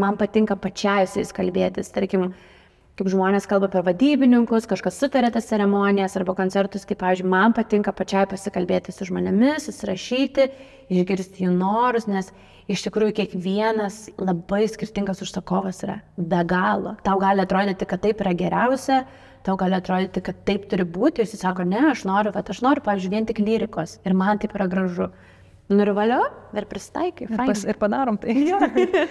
Man patinka pačiai su jais kalbėtis, tarkim, kaip žmonės kalba apie vadybininkus, kažkas sutarė tas ceremonijas arba koncertus, kaip, pavyzdžiui, man patinka pačiai pasikalbėti su žmonėmis, susirašyti, išgirsti jų norus, nes iš tikrųjų kiekvienas labai skirtingas užsakovas yra. Be galo. Tau gali atrodyti, kad taip yra geriausia, tau gali atrodyti, kad taip turi būti, jis sako, ne, aš noriu, bet aš noriu, pavyzdžiui, vien tik lyrikos ir man taip yra gražu. Noriu valio ir pristaikai. Ir, pas, ir padarom tai.